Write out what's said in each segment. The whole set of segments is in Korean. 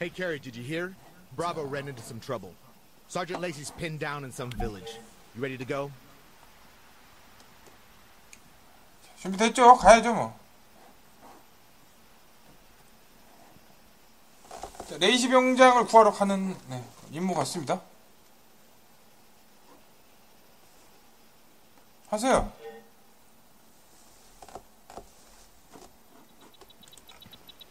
Hey, Carrie, did you hear? Bravo ran into some trouble. Sergeant Lacey's pinned down in some village. You ready to go? 준비됐죠? 가야죠 뭐. 자, 레이시 병장을 구하러 가는 네, 임무 같습니다. 하세요.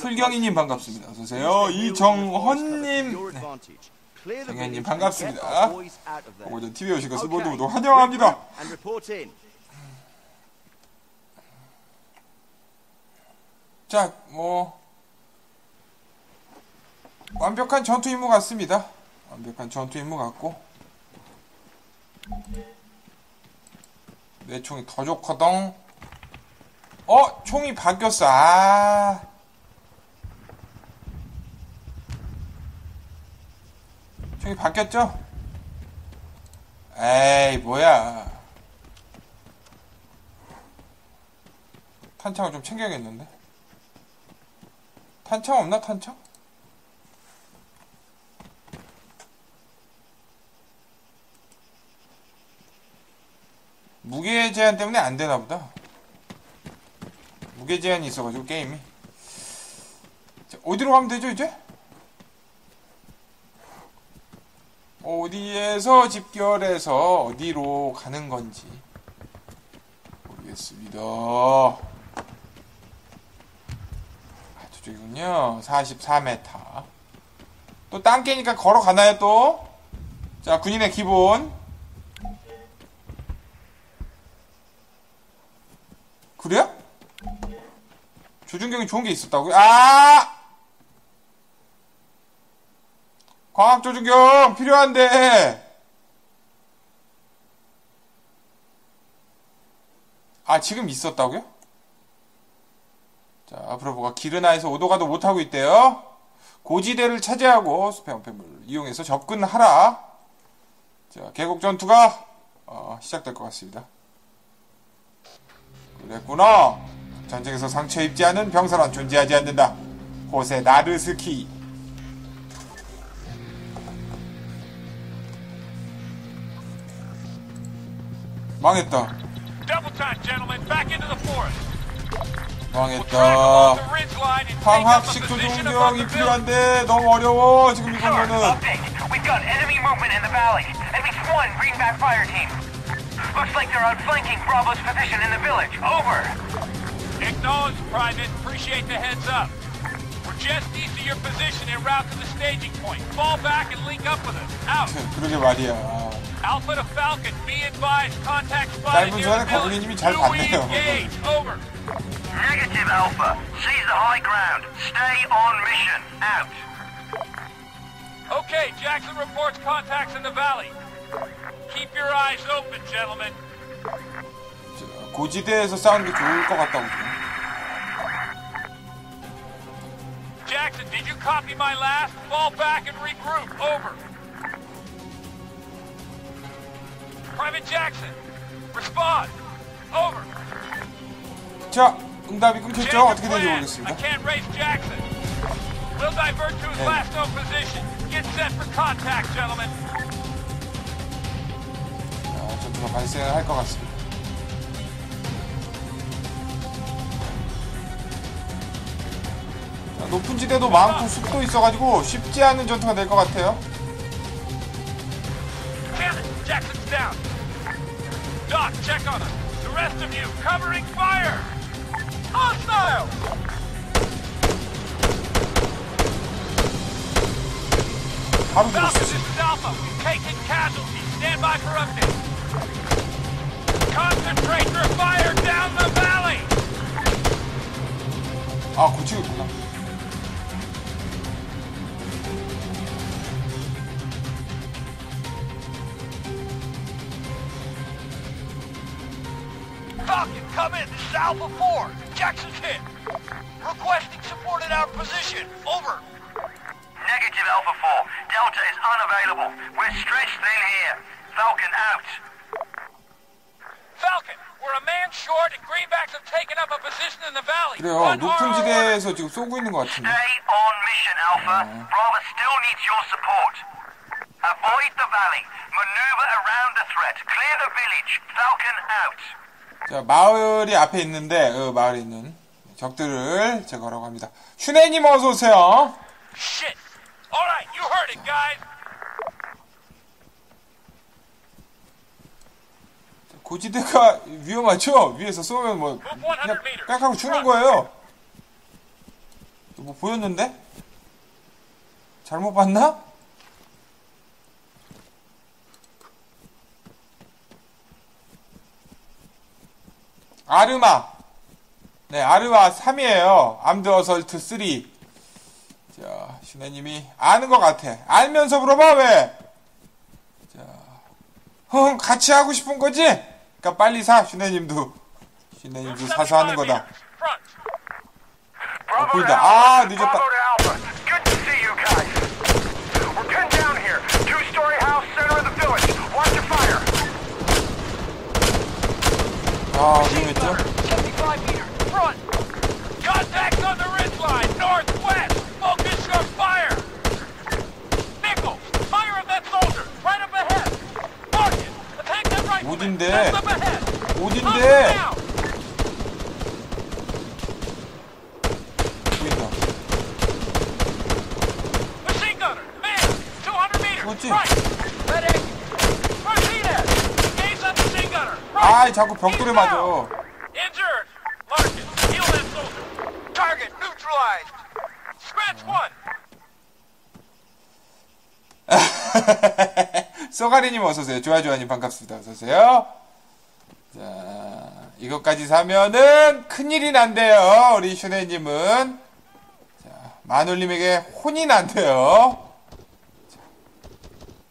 풀경이님 반갑습니다. 어서오세요. 이정헌님 네. 정현님 반갑습니다. 오늘 TV에 오신 것을 모두 모두 환영합니다. 자, 뭐 완벽한 전투 임무 같습니다. 완벽한 전투 임무 같고 내 총이 더 좋거든. 어, 총이 바뀌었어. 아. 총이 바뀌었죠? 에이, 뭐야. 탄창을 좀 챙겨야겠는데. 탄창 없나, 탄창? 무게 제한 때문에 안 되나 보다. 무게 제한이 있어가지고 게임이. 자, 어디로 가면 되죠 이제? 어디에서 집결해서 어디로 가는 건지 모르겠습니다. 아, 저쪽이군요. 44m. 또 땅개니까 걸어가나요 또? 자, 군인의 기본. 그래요? 조준경이 좋은 게 있었다고요? 아! 광학 조준경 필요한데. 아, 지금 있었다고요? 자, 브라보가 기르나에서 오도가도 못하고 있대요. 고지대를 차지하고 수평 폐물 이용해서 접근하라. 자, 계곡 전투가 어, 시작될 것 같습니다. 그랬구나. 전쟁에서 상처 입지 않은 병사란 존재하지 않는다. 호세 나르스키. 망했다. Double time, gentlemen. Back into the forest. 망했다. The ridge line and take up a 방학식 position above 조종경이 the village. 필요한데 너무 어려워. 지금 Sir, 이거는. update. We've got enemy movement in the valley. At least one greenback fire team. Looks like they're outflanking Bravo's position in the village. Over. Acknowledged, Private. Appreciate the heads up. We're just east of your position en route to the staging point. Fall back and link up with us. Out. 그러게 말이야. Alpha to Falcon. Be advised. Contact spotted 짧은 near 시간에 the village. 거북이님이 잘 Do we 봤네요. engage? Over. Negative, Alpha. Seize the high ground. Stay on mission. Out. Okay, Jackson reports contacts in the valley. Keep your eyes open, gentlemen. 고지대에서 싸우는 게 좋을 것 같다고. 지금. Jackson, did you copy my last? Fall back and regroup. Over. Private Jackson, respond. Over. 자, 응답이 끊겼죠? 어떻게 되는지 plan. I 모르겠습니다. can't raise Jackson. We'll divert to his last known position. Get set for contact, gentlemen. 자, 전투가 발생할 것 같습니다. 자, 높은 지대도 많고 숲도 있어가지고 쉽지 않은 전투가 될 것 같아요. Jackson's down. Doc, check on him. The rest of you, covering fire! Hostile! I'm gonna Alpha, this is Alpha. We've taken casualties. Stand by for updates. Concentrate your fire down the valley! Ah, continue. Falcon, come in. This is Alpha 4. Jackson's hit. Requesting support at our position. Over. Negative Alpha 4. Delta is unavailable. We're stretched thin here. Falcon out. Falcon, we're a man short and Greenbacks have taken up a position in the valley. 그래요. Run 높은 our orders. 지대에서 지금 쏘고 있는 것 같은데. Stay on mission, Alpha. Bravo still needs your support. Avoid the valley. Maneuver around the threat. Clear the village. Falcon out. 자, 마을이 앞에 있는데, 그 마을에 있는 적들을 제거하라고 합니다. 슈네님 어서오세요. Shit. All right, you heard it, guys. 고지대가 위험하죠? 위에서 쏘면 뭐, 그냥 빽 하고 죽는 거예요. 뭐 보였는데? 잘못 봤나? 아르마. 네, 아르마 3이에요. Armed Assault 3. 자, 슈네님이 아는 것 같아. 알면서 물어봐, 왜? 자, 형, 같이 하고 싶은 거지? 그니까 빨리 사, 슈네님도. 슈네님도 사서 하는 거다. Bravo 보인다. 아. 늦었다. Oh, he went there. 75 meter, front. Contact on the ridge line, northwest. Focus your fire. Nichols, fire at that soldier, right up ahead. Mark it. Attack that right. Woodin there. Up ahead. 아이, 자꾸 벽돌에 맞아. Injured. Larkin, heal that soldier. Target neutralized. Scratch one. 쏘가리님 어서오세요. 좋아좋아님 반갑습니다. 어서오세요. 자, 이것까지 사면은 큰일이 난대요. 우리 슈네님은. 자, 마눌님에게 혼이 난대요. 자,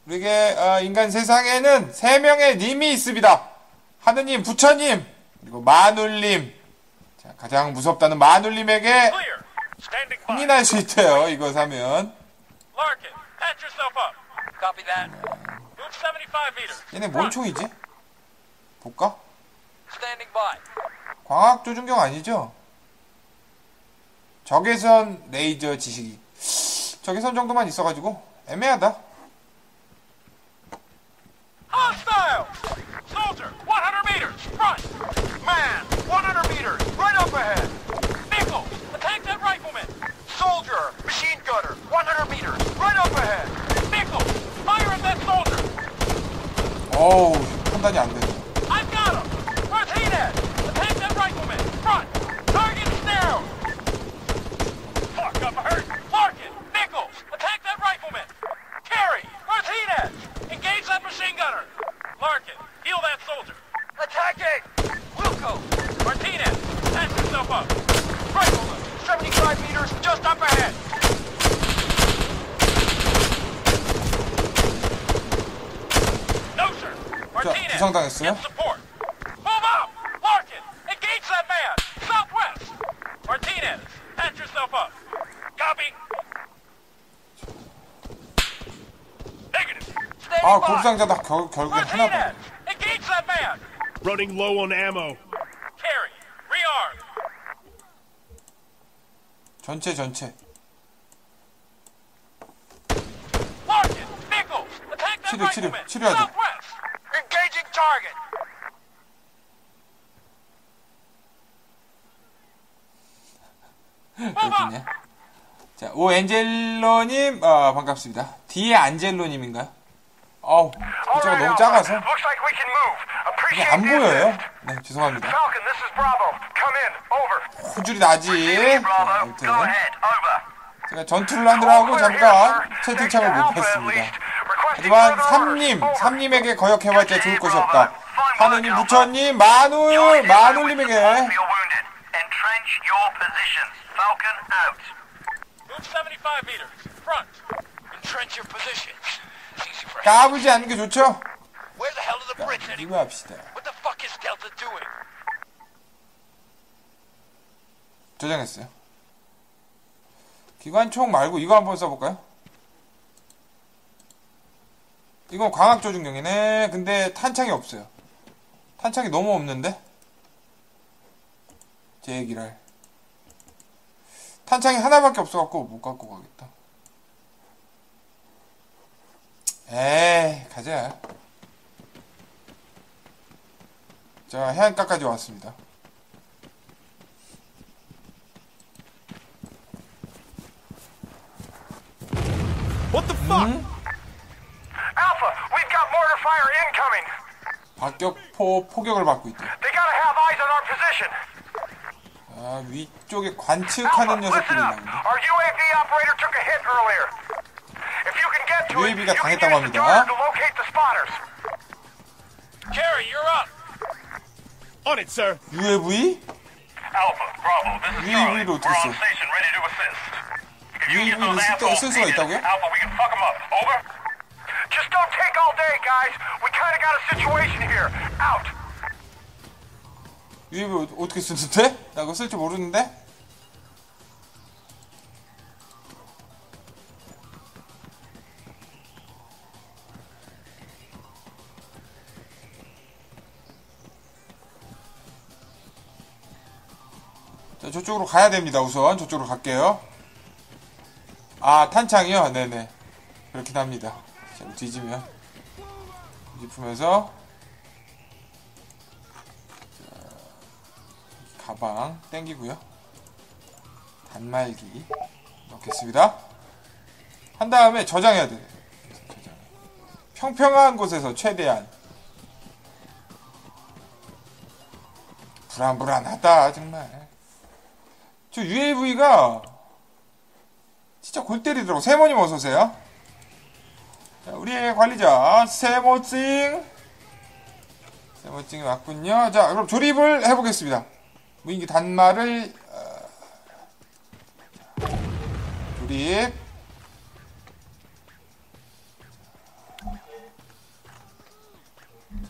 우리에게, 어, 인간 세상에는 세 명의 님이 있습니다. 하느님, 부처님, 그리고 마눌님. 자, 가장 무섭다는 마눌님에게 날수 있대요. 이거 사면. Larkin, patch yourself up. Copy that. Move 75 meters. 얘네 뭔 총이지? 볼까? 광학 조준경 아니죠? 적외선 레이저 지식이 적외선 정도만 있어가지고 애매하다. 어우 판단이 안되 Standing 아. 곱상자다 결, 결국엔 하나! Running low on ammo. Carry. Rearm. 전체 전체. 치료, 치료! 치료하자. Southwest! Engaging target! Move up! 여기네. 자, 오 엔젤로님 아, 반갑습니다. 디에 안젤로님인가요? 어우 글자가 너무 작아서. 이게 안 보여요. 네 죄송합니다. 호줄이 나지. 네, Bravo. 아무튼. 제가 전투를 하느라고 잠깐 채팅창을 못 봤습니다. 하지만 삼님, 삼님에게 거역해봤자 좋을 것이 없다. 하느님, 부처님, 마눌, 마눌님에게 까불지 않는 게 좋죠? 이거 합시다. 저장했어요. 기관총 말고 이거 한번 써볼까요? 이건 광학 조준경이네. 근데 탄창이 없어요. 탄창이 너무 없는데? 제 얘기를 할. 탄창이 하나밖에 없어갖고 못 갖고 가겠다. 에이, 가자. 자, 해안가까지 왔습니다. What the fuck? Alpha, we've got mortar fire incoming. 박격포 포격을 받고 있대. They gotta have eyes on our position. 아, 위쪽에 Alpha, 관측하는 listen 녀석들이 up. 있는데. Our UAV operator took a hit earlier. If you can get to it, UAV 가 you can 당했다고 use the 합니다. darter to locate the spotters. Carrie, you're up. On it, sir. UAV? Alpha, Bravo, this is UAV를 어떻게 써? station ready to assist. UAV를 쓸, 쓸 수가 있다고요? Alpha, we can fuck them up. Over. Just don't take all day, guys. We kind of got a situation here. Out. UAV 어- 어떻게 쓰는데? 나 그거 쓸 줄 모르는데? 자, 저쪽으로 가야 됩니다, 우선. 저쪽으로 갈게요. 아, 탄창이요? 네네. 그렇긴 합니다. 자, 뒤지면. 뒤집으면서. 가방 땡기고요. 단말기 넣겠습니다. 한 다음에 저장해야 돼요. 저장. 평평한 곳에서 최대한 불안불안하다 정말. 저 UAV가 진짜 골 때리더라고. 세모님 어서 오세요. 자, 우리의 관리자 세모찡 세모찡이 왔군요. 자, 그럼 조립을 해보겠습니다. 무인기 단말을 어, 조립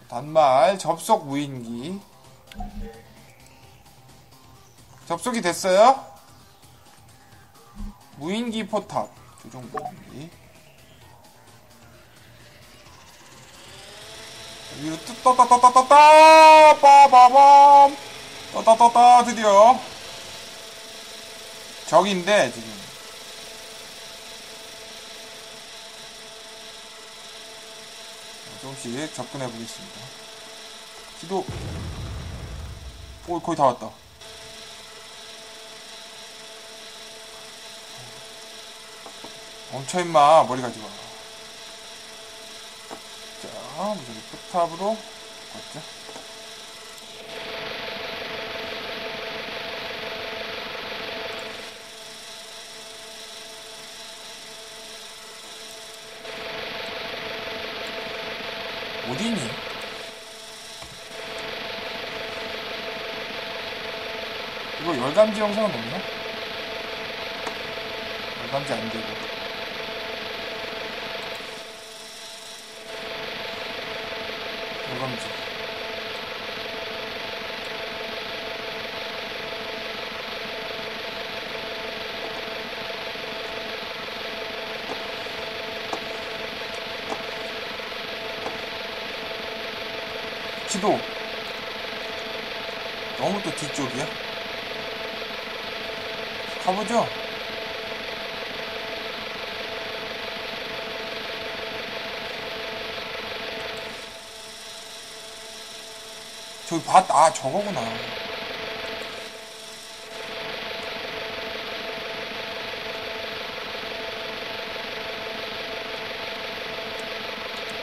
단말 접속 무인기 접속이 됐어요 무인기 포탑 조종 무인기 위로 떴다 떴다 떴다 빠바밤 떴다 떴다 드디어. 적인데 지금. 조금씩 접근해 보겠습니다. 지도. 오 거의 다 왔다. 멈춰 임마 머리 가지고 자 무조건 포탑으로 갔죠 어디니? 이거 열감지 영상은 없나? 열감지 안 되고. 열감지. 지도. 너무 또 뒤쪽이야? 가보죠. 저기 봤, 아, 저거구나.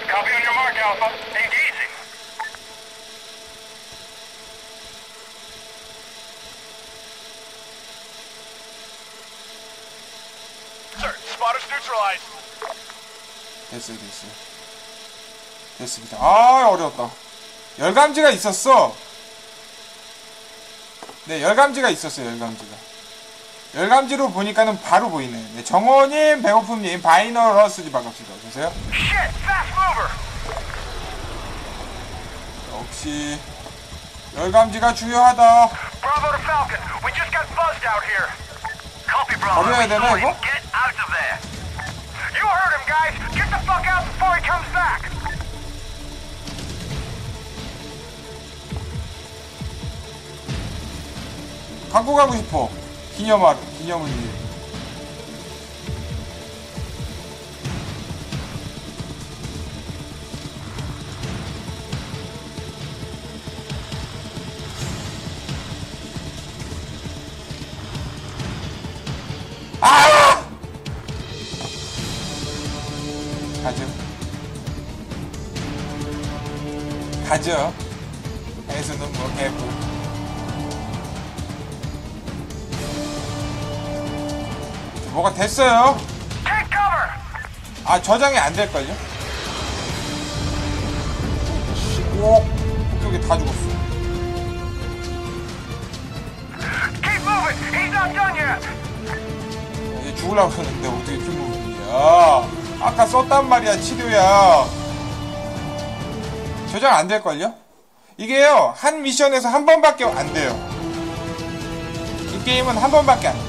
Copy on your mark, Alpha. 됐어요, 됐어요. 됐습니다. 아, 어려웠다. 열감지가 있었어. 네, 열감지가 있었어요, 열감지가. 열감지로 보니까는 바로 보이네. 네, 정호님, 배고픔님, 바이너러스지 반갑습니다. 어서오세요. 역시 열감지가 중요하다. Bravo to Falcon. We just got buzzed out here. Copy, Bravo. 버려야 되나, 이거? Guys. Get the fuck out before he comes back. 갖고 가고 싶어. 기념할, 기념을 위해. 가죠. 해수는 뭐 개고. 뭐가 됐어요? 아 저장이 안 될걸요? 오 여기 다 죽었어 Keep moving. He's not done yet. 얘 죽으려고 그러는데 어떻게 죽는이야 아까 썼단 말이야 치료야 저장 안 될걸요? 이게요 한 미션에서 한 번밖에 안 돼요 이 게임은 한 번밖에 안 돼.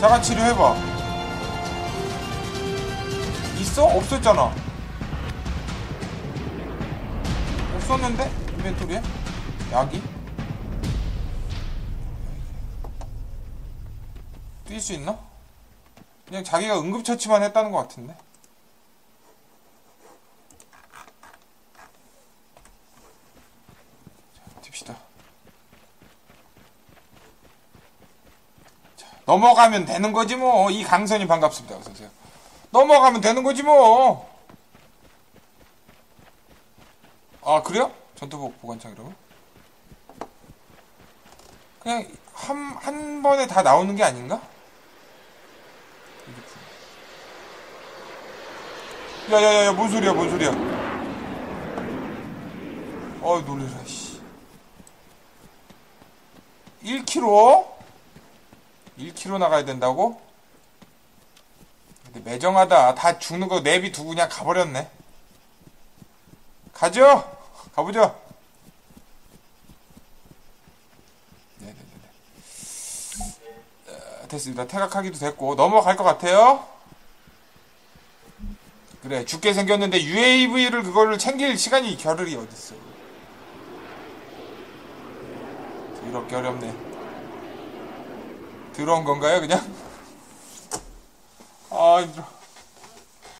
자가 치료해봐 있어? 없었잖아 없었는데? 인벤토리에? 약이? 뛸 수 있나? 그냥 자기가 응급처치만 했다는 것 같은데 자, 튑시다 자, 넘어가면 되는 거지 뭐 이 강선이 반갑습니다 어서오세요 넘어가면 되는 거지 뭐 아 그래요? 전투복 보관창이라고? 그냥 한, 한 번에 다 나오는 게 아닌가? 야 야 야 야 뭔 소리야 뭔 소리야 어이 놀래라 씨 1km? 1km 나가야 된다고? 근데 매정하다. 다 죽는 거 내비 두고 그냥 가버렸네. 가죠? 가보죠. 네네네 어, 됐습니다. 태각하기도 됐고. 넘어갈 것 같아요. 그래 죽게 생겼는데 UAV를 그거를 챙길 시간이 겨를이 어딨어. 더럽게 어렵네 들어온 건가요 그냥? 아 힘들어